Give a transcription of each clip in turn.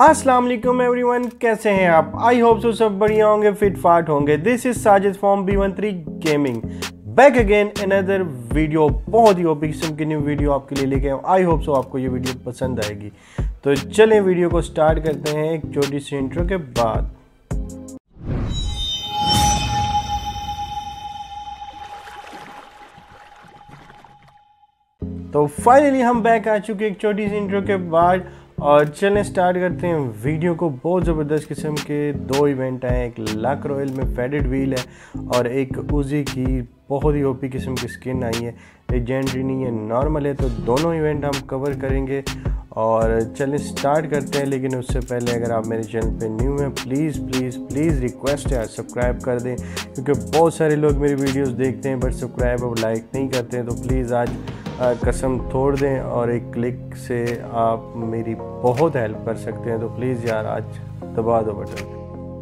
अस्सलाम वालेकुम एवरीवन, कैसे हैं आप? आई होप सो सब बढ़िया होंगे फिट फाट होंगे। This is Sajid from B one three gaming back again another video बहुत ही ओपी किस्म की न्यू वीडियो आपके लिए लेके आऊँ आई होप सो आपको ये वीडियो पसंद आएगी। तो चलें वीडियो को स्टार्ट करते हैं एक छोटी सी इंट्रो के बाद। तो फाइनली हम बैक आ चुके एक छोटी सी इंट्रो के बाद। और चलें स्टार्ट करते हैं वीडियो को। बहुत ज़बरदस्त किस्म के दो इवेंट हैं। एक लक रॉयल में फेडेड व्हील है और एक उजी की बहुत ही ओपी किस्म की स्किन आई है। लेजेंडरी नहीं है नॉर्मल है तो दोनों इवेंट हम कवर करेंगे। और चलें स्टार्ट करते हैं, लेकिन उससे पहले अगर आप मेरे चैनल पे न्यू हैं प्लीज़ प्लीज़ प्लीज़ रिक्वेस्ट है सब्सक्राइब कर दें। क्योंकि बहुत सारे लोग मेरी वीडियोस देखते हैं बट सब्सक्राइब और लाइक नहीं करते हैं तो प्लीज़ आज कसम तोड़ दें और एक क्लिक से आप मेरी बहुत हेल्प कर सकते हैं। तो प्लीज़ यार, आज दबा दो बटन।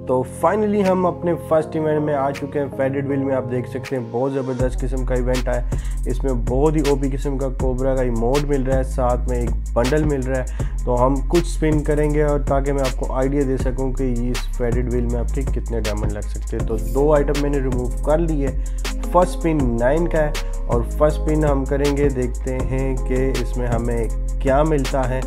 तो फाइनली हम अपने फ़र्स्ट इवेंट में आ चुके हैं। फेडेड विल में आप देख सकते हैं, बहुत ज़बरदस्त किस्म का इवेंट आया। इसमें बहुत ही ओपी किस्म का कोबरा का मोड मिल रहा है, साथ में एक बंडल मिल रहा है। तो हम कुछ स्पिन करेंगे और ताकि मैं आपको आइडिया दे सकूँ कि इस फेडेड व्हील में आपके कितने डायमंड लग सकते हैं। तो दो आइटम मैंने रिमूव कर लिए फ़र्स्ट पिन नाइन का है और फ़र्स्ट पिन हम करेंगे, देखते हैं कि इसमें हमें क्या मिलता है।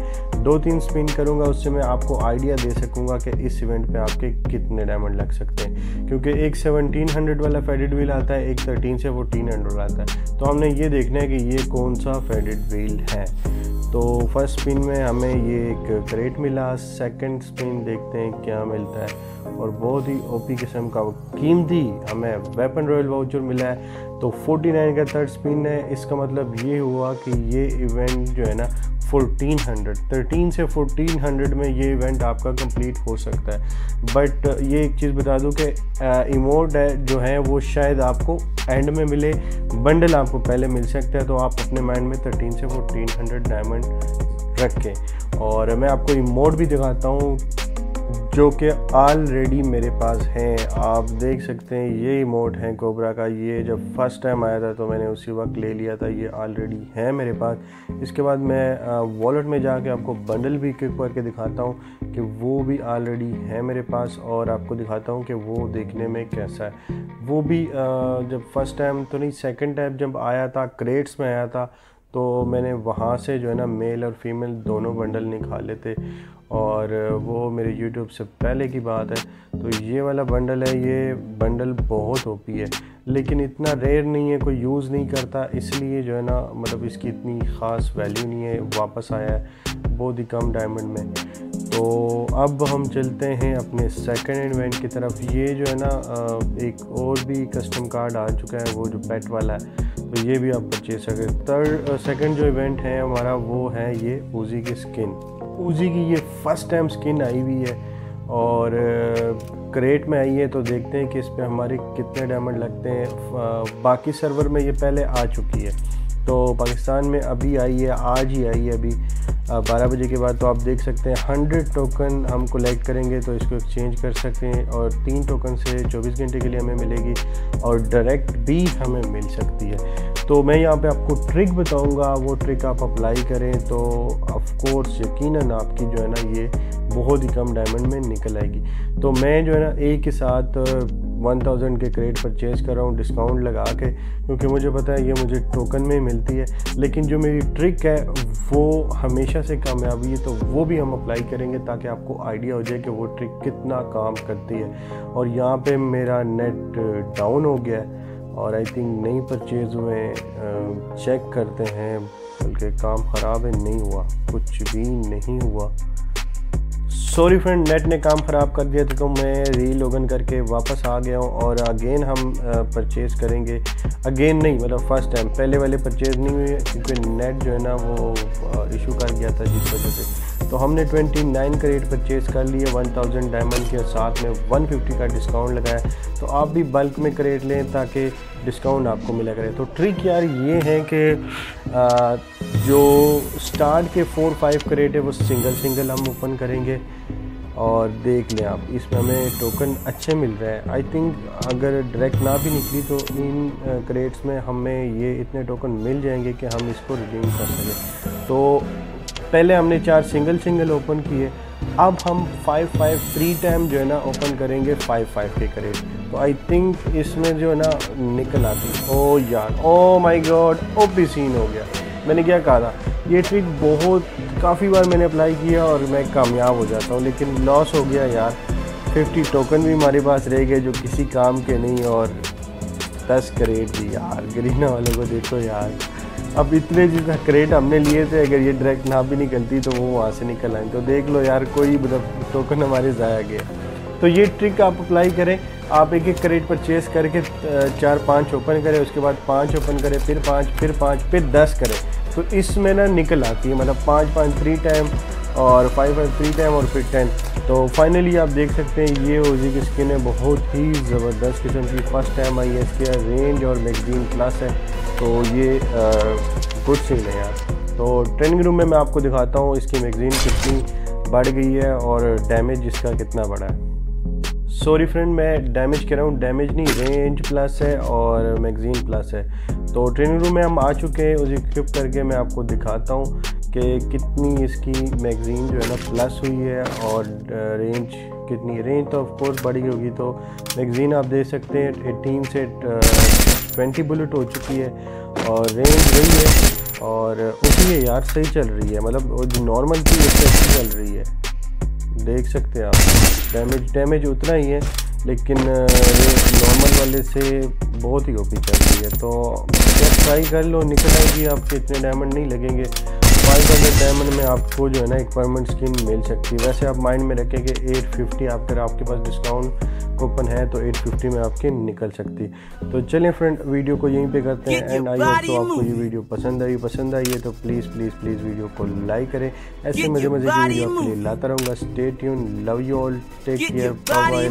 दो तीन स्पिन करूँगा, उससे मैं आपको आइडिया दे सकूँगा कि इस इवेंट पे आपके कितने डायमंड लग सकते हैं। क्योंकि एक 1700 वाला फेडेड व्हील आता है, एक 13 से 1400 आता है। तो हमने ये देखना है कि ये कौन सा फेडेड व्हील है। तो फ़र्स्ट स्पिन में हमें ये एक क्रेट मिला सेकंड स्पिन देखते हैं क्या मिलता है। और बहुत ही ओपी किस्म का कीमती हमें वेपन रॉयल वाउचर मिला है। तो 49 का थर्ड स्पिन है, इसका मतलब ये हुआ कि ये इवेंट जो है ना 1400 13 से 1400 में ये इवेंट आपका कंप्लीट हो सकता है। बट ये एक चीज़ बता दूँ कि इमोट है, जो है, वो शायद आपको एंड में मिले। बंडल आपको पहले मिल सकता है तो आप अपने माइंड में 13 से 1400 डायमंड रखें। और मैं आपको इमोट भी दिखाता हूँ जो कि ऑलरेडी मेरे पास हैं। आप देख सकते हैं, ये इमोट है कोबरा का। ये जब फ़र्स्ट टाइम आया था तो मैंने उसी वक्त ले लिया था। ये ऑलरेडी है मेरे पास। इसके बाद मैं वॉलेट में जाके आपको बंडल भी क्लिक करके दिखाता हूँ कि वो भी ऑलरेडी है मेरे पास और आपको दिखाता हूँ कि वो देखने में कैसा है। वो भी जब फ़र्स्ट टाइम तो नहीं सेकेंड टाइम जब आया था क्रेट्स में आया था तो मैंने वहाँ से जो है ना मेल और फीमेल दोनों बंडल निकाले थे और वो मेरे यूट्यूब से पहले की बात है। तो ये वाला बंडल है, ये बंडल बहुत ओपी है, लेकिन इतना रेयर नहीं है, कोई यूज़ नहीं करता, इसलिए जो है ना मतलब इसकी इतनी ख़ास वैल्यू नहीं है, वापस आया है, बहुत ही कम डायमंड में। तो अब हम चलते हैं अपने सेकंड इवेंट की तरफ़। ये जो है ना एक और भी कस्टम कार्ड आ चुका है, वो जो पेट वाला है। तो ये भी आप परचेज करें थर्ड सेकंड जो इवेंट है हमारा, वो है ये ऊजी की स्किन ऊजी की ये फ़र्स्ट टाइम स्किन आई हुई है और क्रेट में आई है तो देखते हैं कि इस पर हमारे कितने डायमंड लगते हैं। बाकी सर्वर में ये पहले आ चुकी है। तो पाकिस्तान में अभी आई है, आज ही आई है अभी। बारह बजे के बाद तो आप देख सकते हैं हंड्रेड टोकन हम कलेक्ट करेंगे तो इसको एक्सचेंज कर सकते हैं और तीन टोकन से चौबीस घंटे के लिए हमें मिलेगी और डायरेक्ट भी हमें मिल सकती है। तो मैं यहाँ पे आपको ट्रिक बताऊँगा, वो ट्रिक आप अप्लाई करें तो ऑफकोर्स यकीनन आपकी जो है ना ये बहुत ही कम डायमंड में निकल आएगी। तो मैं जो है ना एक के साथ वन थाउज़ेंड के क्रेडिट परचेज़ कर रहा हूँ डिस्काउंट लगा के, क्योंकि मुझे पता है ये मुझे टोकन में ही मिलती है। लेकिन जो मेरी ट्रिक है, वो हमेशा से कामयाबी है तो वो भी हम अप्लाई करेंगे ताकि आपको आइडिया हो जाए कि वो ट्रिक कितना काम करती है। और यहाँ पे मेरा नेट डाउन हो गया है और आई थिंक नई परचेज हुए चेक करते हैं, बल्कि काम ख़राब है, नहीं हुआ, कुछ भी नहीं हुआ। सॉरी फ्रेंड नेट ने काम ख़राब कर दिया था तो मैं री लॉगन करके वापस आ गया हूँ और अगेन हम परचेज़ करेंगे। अगेन नहीं मतलब फ़र्स्ट टाइम पहले वाले परचेज़ नहीं हुए, क्योंकि नेट जो है ना वो इशू कर गया था जिस वजह से। तो हमने 29 का रेट परचेज़ कर लिए 1000 डायमंड के साथ में 150 का डिस्काउंट लगाया। तो आप भी बल्क में करेट लें ताकि डिस्काउंट आपको मिला करे तो ट्रिक यार ये है कि जो स्टार्ट के फोर फाइव करेट है, वो सिंगल सिंगल हम ओपन करेंगे और देख लें आप, इसमें हमें टोकन अच्छे मिल रहे हैं। आई थिंक अगर डायरेक्ट ना भी निकली तो इन क्रेट्स में हमें ये इतने टोकन मिल जाएँगे कि हम इसको रिडीम कर सकें। तो पहले हमने चार सिंगल सिंगल ओपन किए अब हम फाइव फाइव थ्री टाइम जो है ना ओपन करेंगे फाइव फाइव के करेट तो आई थिंक इसमें जो है ना निकल आती। ओ यार oh my god OP scene हो गया। मैंने क्या कहा था? ये ट्रिक बहुत, काफ़ी बार मैंने अप्लाई किया और मैं कामयाब हो जाता हूँ, लेकिन लॉस हो गया यार। फिफ्टी टोकन भी हमारे पास रह गए जो किसी काम के नहीं और दस करेट भी यार गरीना वालों को देखो यार। अब इतने जितना क्रेट हमने लिए थे, अगर ये डायरेक्ट ना भी निकलती तो वो वहाँ से निकल आए। तो देख लो यार, कोई मतलब टोकन हमारे ज़ाया गया। तो ये ट्रिक आप अप्लाई करें। आप एक एक क्रेट परचेस करके चार पाँच ओपन करें, उसके बाद पाँच ओपन करें, फिर पाँच फिर पाँच, फिर दस करें। तो इसमें ना निकल आती है मतलब पाँच पाँच थ्री टाइम और फाइव फाइव थ्री टाइम और फिर टेन तो फाइनली आप देख सकते हैं ये ओजी की स्किन है, बहुत ही ज़बरदस्त किस्म की. फ़र्स्ट टाइम आई है इसके रेंज और मैगजीन प्लस है. तो ये गुड सीन है यार. तो ट्रेनिंग रूम में मैं आपको दिखाता हूँ इसकी मैगज़ीन कितनी बढ़ गई है और डैमेज इसका कितना बड़ा है. सॉरी फ्रेंड मैं डैमेज कह रहा हूँ डैमेज नहीं रेंज प्लस है और मैगज़ीन प्लस है. तो ट्रेनिंग रूम में हम आ चुके हैं उसे इक्विप करके मैं आपको दिखाता हूँ. कि कितनी इसकी मैगज़ीन जो है ना प्लस हुई है और रेंज कितनी रेंज तो ऑफ़ कोर्स बढ़ी होगी तो मैगज़ीन आप देख सकते हैं एटीन से ट्वेंटी बुलेट हो चुकी है और रेंज वही है और उसी है यार, सही चल रही है। मतलब जो नॉर्मल थी, उससे अच्छी चल रही है। देख सकते हैं आप। डैमेज डैमेज उतना ही है, लेकिन नॉर्मल वाले से बहुत ही ओपी चल रही है। तो ट्राई कर लो, निकल आएगी आपके, इतने डायमंड नहीं लगेंगे। फाइव हंड्रेड डायमंड में आपको जो है ना एक परमानेंट स्किन मिल सकती है। वैसे आप माइंड में रखें कि एट फिफ्टी अगर आपके पास डिस्काउंट कूपन है तो 850 में आपकी निकल सकती तो चलिए फ्रेंड वीडियो को यहीं पे करते हैं। एंड आई होप तो आपको ये वीडियो पसंद आई। पसंद आई है तो प्लीज़ प्लीज़ प्लीज़ वीडियो को लाइक करें। ऐसे मज़े मज़े की वीडियो आपके लिए लाता रहूँगा। Stay tune love you all take care bye